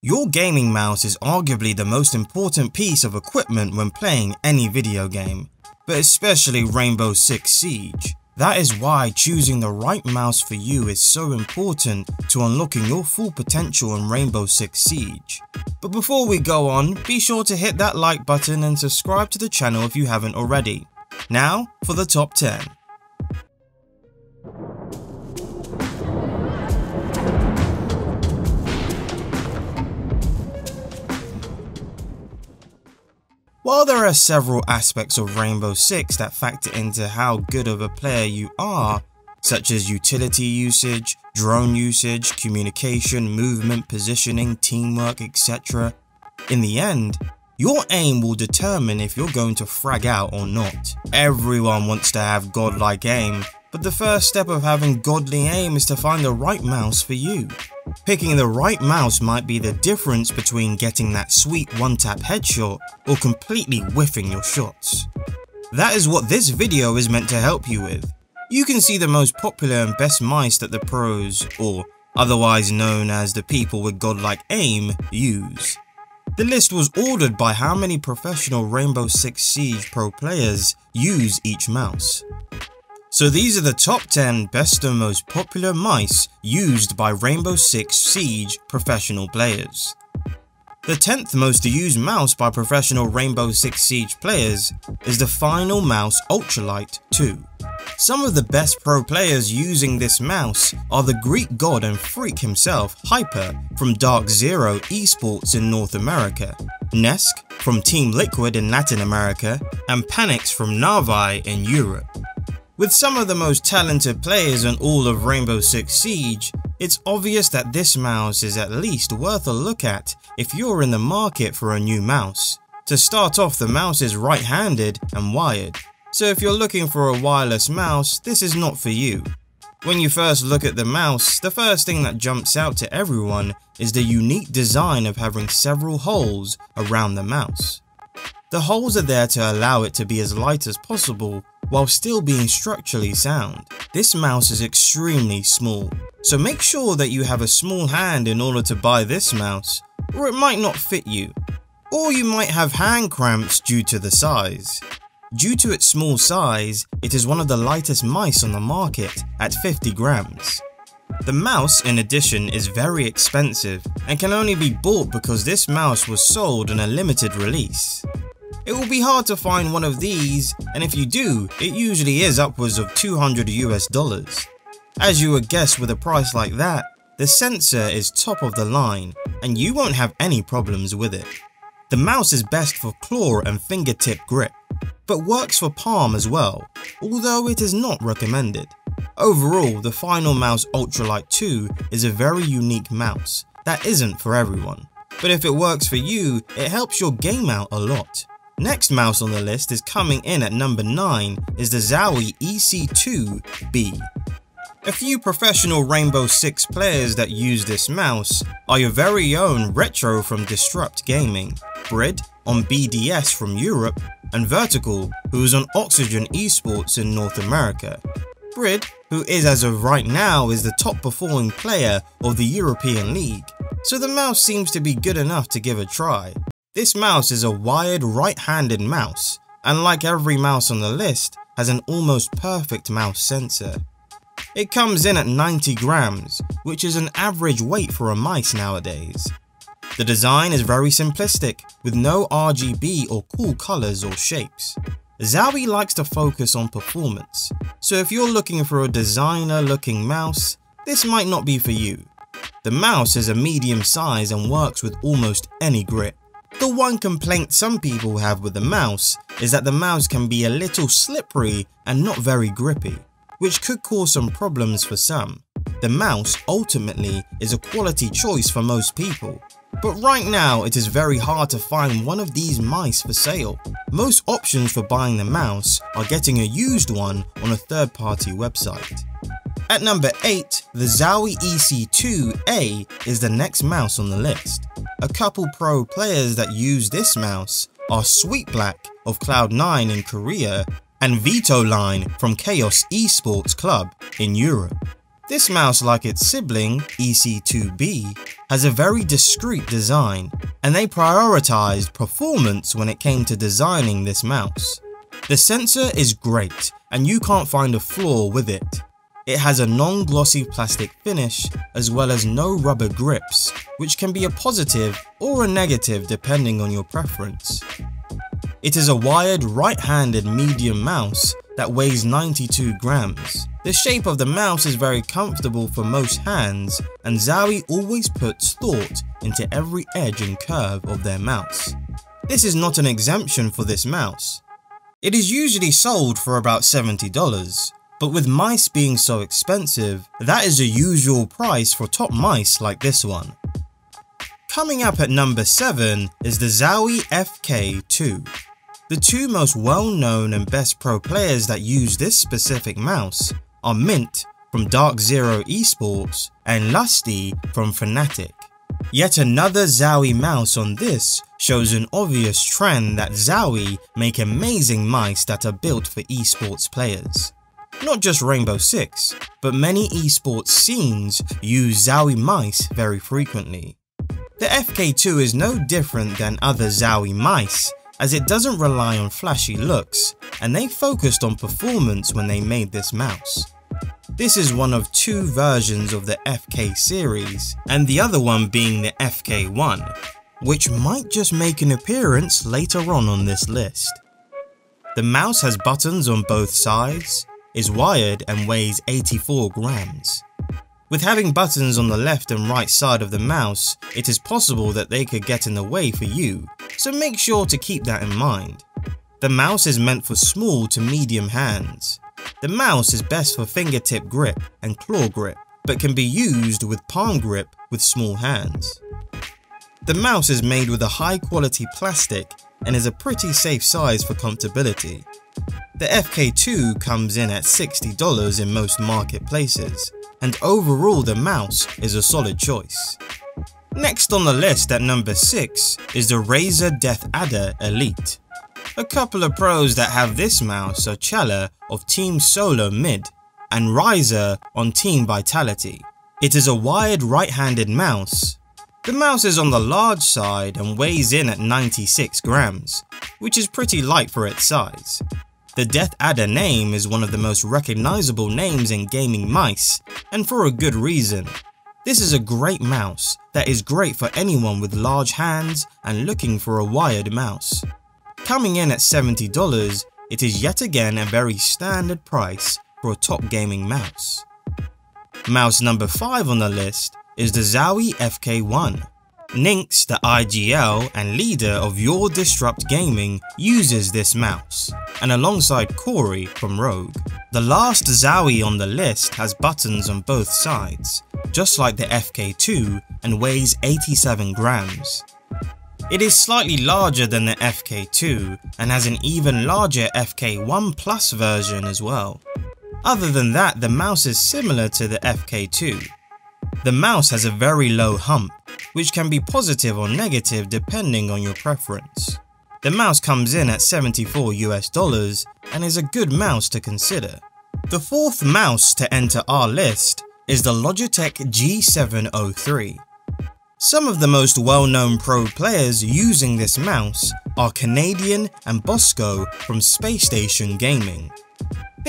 Your gaming mouse is arguably the most important piece of equipment when playing any video game, but especially Rainbow Six Siege. That is why choosing the right mouse for you is so important to unlocking your full potential in Rainbow Six Siege. But before we go on, be sure to hit that like button and subscribe to the channel if you haven't already. Now for the top 10. While there are several aspects of Rainbow Six that factor into how good of a player you are, such as utility usage, drone usage, communication, movement, positioning, teamwork, etc., in the end, your aim will determine if you're going to frag out or not. Everyone wants to have godlike aim, but the first step of having godly aim is to find the right mouse for you. Picking the right mouse might be the difference between getting that sweet one-tap headshot or completely whiffing your shots. That is what this video is meant to help you with. You can see the most popular and best mice that the pros, or otherwise known as the people with godlike aim, use. The list was ordered by how many professional Rainbow Six Siege pro players use each mouse. So these are the top 10 best and most popular mice used by Rainbow Six Siege professional players. The 10th most used mouse by professional Rainbow Six Siege players is the Final Mouse Ultralight 2. Some of the best pro players using this mouse are the Greek god and freak himself, Hyper from Dark Zero Esports in North America, Nesk from Team Liquid in Latin America, and Panix from Navi in Europe. With some of the most talented players in all of Rainbow Six Siege, it's obvious that this mouse is at least worth a look at if you're in the market for a new mouse. To start off the mouse is right-handed and wired, so if you're looking for a wireless mouse, this is not for you. When you first look at the mouse, the first thing that jumps out to everyone is the unique design of having several holes around the mouse. The holes are there to allow it to be as light as possible while still being structurally sound. This mouse is extremely small, so make sure that you have a small hand in order to buy this mouse, or it might not fit you. Or you might have hand cramps due to the size. Due to its small size, it is one of the lightest mice on the market at 50 grams. The mouse, in addition, is very expensive and can only be bought because this mouse was sold in a limited release. It will be hard to find one of these, and if you do, it usually is upwards of 200 US dollars. As you would guess with a price like that, the sensor is top of the line, and you won't have any problems with it. The mouse is best for claw and fingertip grip, but works for palm as well, although it is not recommended. Overall, the Final Mouse Ultralight 2 is a very unique mouse that isn't for everyone, but if it works for you, it helps your game out a lot. Next mouse on the list is coming in at number 9 is the Zowie EC2B. A few professional Rainbow Six players that use this mouse are your very own Retro from Disrupt Gaming, Brid on BDS from Europe, and Vertical who is on Oxygen Esports in North America. Brid, who is as of right now is the top performing player of the European League, so the mouse seems to be good enough to give a try. This mouse is a wired right-handed mouse, and like every mouse on the list, has an almost perfect mouse sensor. It comes in at 90 grams, which is an average weight for a mice nowadays. The design is very simplistic, with no RGB or cool colours or shapes. Zowie likes to focus on performance, so if you're looking for a designer looking mouse, this might not be for you. The mouse is a medium size and works with almost any grip. The one complaint some people have with the mouse is that the mouse can be a little slippery and not very grippy, which could cause some problems for some. The mouse ultimately is a quality choice for most people, but right now it is very hard to find one of these mice for sale. Most options for buying the mouse are getting a used one on a third party website. At number 8, the Zowie EC2A is the next mouse on the list. A couple pro players that use this mouse are Sweet Black of Cloud9 in Korea and Vito Line from Chaos Esports Club in Europe. This mouse, like its sibling, EC2B, has a very discreet design, and they prioritized performance when it came to designing this mouse. The sensor is great, and you can't find a flaw with it. It has a non-glossy plastic finish, as well as no rubber grips, which can be a positive or a negative depending on your preference. It is a wired right-handed medium mouse that weighs 92 grams. The shape of the mouse is very comfortable for most hands and Zowie always puts thought into every edge and curve of their mouse. This is not an exemption for this mouse. It is usually sold for about $70, but with mice being so expensive, that is a usual price for top mice like this one. Coming up at number 7 is the Zowie FK2. The two most well-known and best pro players that use this specific mouse are Mint from Dark Zero Esports and Lusty from Fnatic. Yet another Zowie mouse on this shows an obvious trend that Zowie make amazing mice that are built for esports players. Not just Rainbow Six, but many esports scenes use Zowie mice very frequently. The FK2 is no different than other Zowie mice as it doesn't rely on flashy looks and they focused on performance when they made this mouse. This is one of two versions of the FK series and the other one being the FK1, which might just make an appearance later on on this list. The mouse has buttons on both sides, is wired and weighs 84 grams. With having buttons on the left and right side of the mouse, it is possible that they could get in the way for you, so make sure to keep that in mind. The mouse is meant for small to medium hands. The mouse is best for fingertip grip and claw grip, but can be used with palm grip with small hands. The mouse is made with a high quality plastic and is a pretty safe size for comfortability. The FK2 comes in at $60 in most marketplaces, and overall the mouse is a solid choice. Next on the list at number 6 is the Razer Death Adder Elite. A couple of pros that have this mouse are Chella of Team Solo Mid and RizRaz on Team Vitality. It is a wired right-handed mouse. The mouse is on the large side and weighs in at 96 grams, which is pretty light for its size. The Death Adder name is one of the most recognizable names in gaming mice, and for a good reason. This is a great mouse that is great for anyone with large hands and looking for a wired mouse. Coming in at $70, it is yet again a very standard price for a top gaming mouse. Mouse number 5 on the list is the Zowie FK1. Nynx, the IGL and leader of Your Disrupt Gaming, uses this mouse, and alongside Corey from Rogue. The last Zowie on the list has buttons on both sides, just like the FK2 and weighs 87 grams. It is slightly larger than the FK2 and has an even larger FK1 Plus version as well. Other than that, the mouse is similar to the FK2. The mouse has a very low hump which can be positive or negative depending on your preference. The mouse comes in at 74 US dollars and is a good mouse to consider. The fourth mouse to enter our list is the Logitech G703. Some of the most well-known pro players using this mouse are Canadian and Bosco from Space Station Gaming.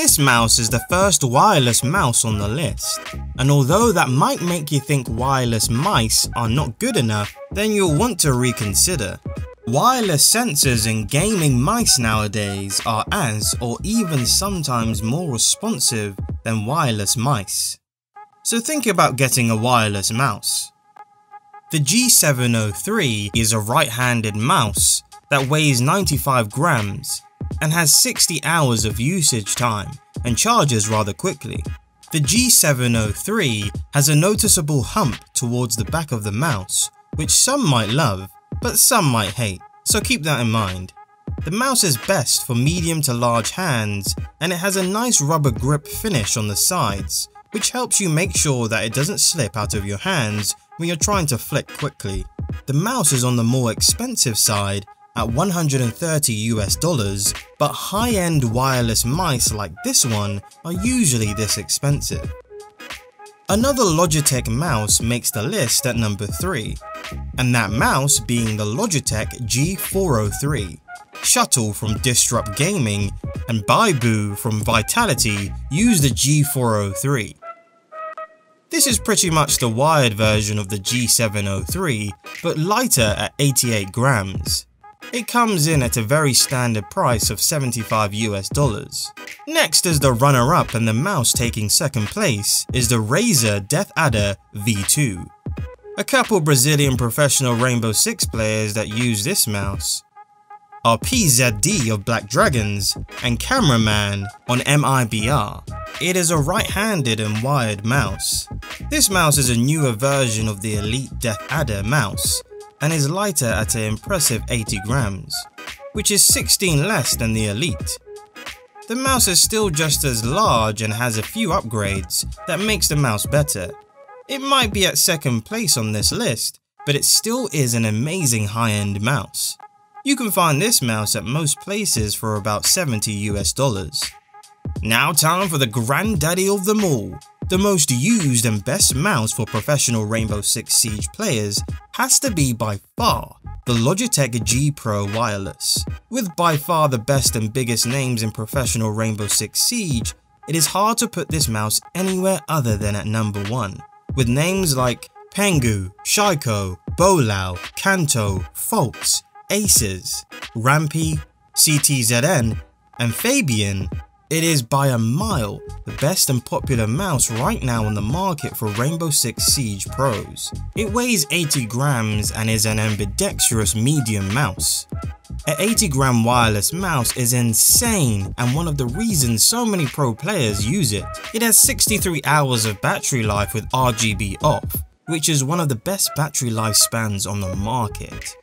This mouse is the first wireless mouse on the list, and although that might make you think wireless mice are not good enough, then you'll want to reconsider. Wireless sensors in gaming mice nowadays are as or even sometimes more responsive than wireless mice. So think about getting a wireless mouse. The G703 is a right-handed mouse that weighs 95 grams and has 60 hours of usage time and charges rather quickly. The G703 has a noticeable hump towards the back of the mouse, which some might love, but some might hate, so keep that in mind. The mouse is best for medium to large hands, and it has a nice rubber grip finish on the sides, which helps you make sure that it doesn't slip out of your hands when you're trying to flick quickly. The mouse is on the more expensive side at 130 US dollars, but high-end wireless mice like this one are usually this expensive. Another Logitech mouse makes the list at number 3, and that mouse being the Logitech G403. Shuttle from Disrupt Gaming and BiBoo from Vitality use the G403. This is pretty much the wired version of the G703, but lighter at 88 grams. It comes in at a very standard price of 75 US dollars. Next is the runner-up and the mouse taking second place is the Razer Death Adder V2. A couple Brazilian professional Rainbow Six players that use this mouse are PZD of Black Dragons and Cameraman on MIBR. It is a right-handed and wired mouse. This mouse is a newer version of the Elite Death Adder mouse and is lighter at an impressive 80 grams, which is 16 less than the Elite. The mouse is still just as large and has a few upgrades that makes the mouse better. It might be at second place on this list, but it still is an amazing high-end mouse. You can find this mouse at most places for about 70 US dollars. Now time for the granddaddy of them all. The most used and best mouse for professional Rainbow Six Siege players has to be by far the Logitech G Pro Wireless. With by far the best and biggest names in professional Rainbow Six Siege, it is hard to put this mouse anywhere other than at number 1, with names like Pengu, Shaiko, Bolao, Kanto, Folks, Aces, Rampy, CTZN, and Fabian, it is by a mile the best and popular mouse right now on the market for Rainbow Six Siege Pros. It weighs 80 grams and is an ambidextrous medium mouse. An 80 gram wireless mouse is insane and one of the reasons so many pro players use it. It has 63 hours of battery life with RGB off, which is one of the best battery lifespans on the market.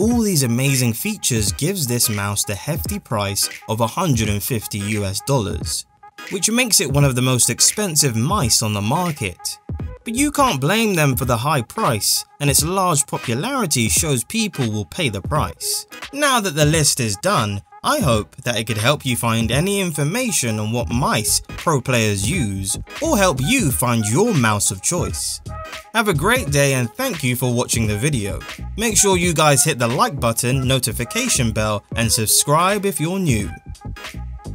All these amazing features gives this mouse the hefty price of 150 US dollars, which makes it one of the most expensive mice on the market. But you can't blame them for the high price, and its large popularity shows people will pay the price. Now that the list is done, I hope that it could help you find any information on what mice pro players use, or help you find your mouse of choice. Have a great day and thank you for watching the video. Make sure you guys hit the like button, notification bell and subscribe if you're new.